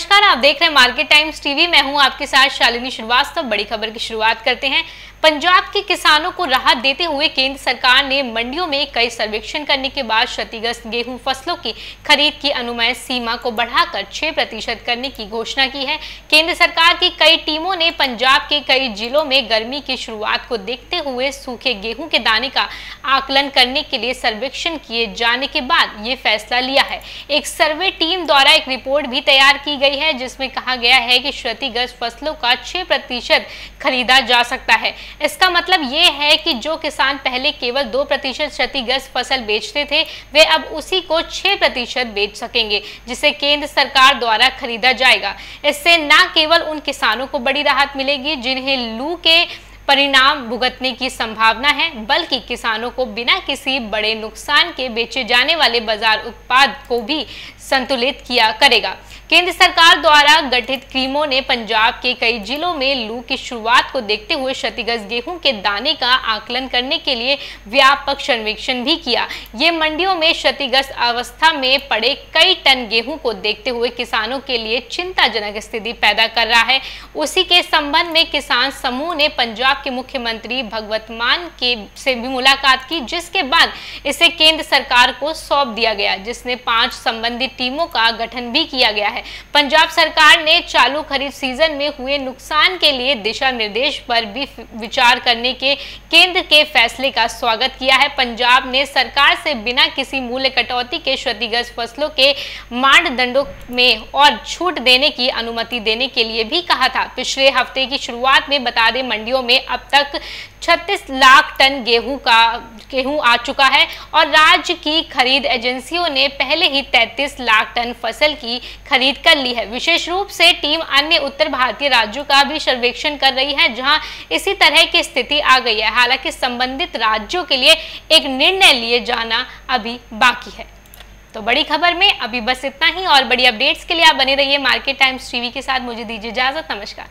आप देख रहे हैं मार्केट टाइम्स टीवी। मैं हूँ आपके साथ शालिनी श्रीवास्तव। बड़ी खबर की शुरुआत करते हैं। पंजाब के किसानों को राहत देते हुए केंद्र सरकार ने मंडियों में कई सर्वेक्षण करने के बाद क्षतिग्रस्त गेहूँ फ़सलों की खरीद की अनुमय सीमा को बढ़ाकर 6 प्रतिशत करने की घोषणा की है। केंद्र सरकार की कई टीमों ने पंजाब के कई जिलों में गर्मी की शुरुआत को देखते हुए सूखे गेहूँ के दाने का आकलन करने के लिए सर्वेक्षण किए जाने के बाद ये फैसला लिया है। एक सर्वे टीम द्वारा एक रिपोर्ट भी तैयार की गई है, जिसमें कहा गया है कि क्षतिग्रस्त फ़सलों का छह प्रतिशत खरीदा जा सकता है। इसका मतलब ये है कि जो किसान पहले केवल दो प्रतिशत क्षतिग्रस्त फ़सल बेचते थे, वे अब उसी को छह प्रतिशत बेच सकेंगे, जिसे केंद्र सरकार द्वारा खरीदा जाएगा। इससे न केवल उन किसानों को बड़ी राहत मिलेगी, जिन्हें लू के परिणाम भुगतने की संभावना है, बल्कि किसानों को बिना किसी बड़े नुकसान के बेचे जाने वाले बाज़ार उत्पाद को भी संतुलित किया करेगा। केंद्र सरकार द्वारा गठित टीमों ने पंजाब के कई जिलों में लू की शुरुआत को देखते हुए क्षतिग्रस्त गेहूँ के दाने का आकलन करने के लिए व्यापक सर्वेक्षण भी किया। ये मंडियों में क्षतिग्रस्त अवस्था में पड़े कई टन गेहूँ को देखते हुए किसानों के लिए चिंताजनक स्थिति पैदा कर रहा है। उसी के संबंध में किसान समूह ने पंजाब के मुख्यमंत्री भगवत मान के से भी मुलाकात की, जिसके बाद इसे केंद्र सरकार को सौंप दिया गया, जिसने पाँच संबंधित टीमों का गठन भी किया गया है। पंजाब सरकार ने चालू खरीद सीज़न में हुए नुकसान के लिए दिशा निर्देश पर भी विचार करने के केंद्र के फैसले का स्वागत किया है। पंजाब ने सरकार से बिना किसी मूल्य कटौती के क्षतिग्रस्त फ़सलों के मानदंडों में और छूट देने की अनुमति देने के लिए भी कहा था। पिछले हफ़्ते की शुरुआत में बता दें, मंडियों में अब तक 36 लाख टन गेहूँ का, गेहूँ आ चुका है और राज्य की खरीद एजेंसियों ने पहले ही 33 लाख टन फ़सल की खरीद कर ली है। विशेष रूप से टीम अन्य उत्तर भारतीय राज्यों का भी सर्वेक्षण कर रही है, जहाँ इसी तरह की स्थिति आ गई है। हालाँकि संबंधित राज्यों के लिए एक निर्णय लिए जाना अभी बाकी है। तो बड़ी खबर में अभी बस इतना ही, और बड़ी अपडेट्स के लिए आप बने रहिए मार्केट टाइम्स टीवी के साथ। मुझे दीजिए इजाज़त। नमस्कार।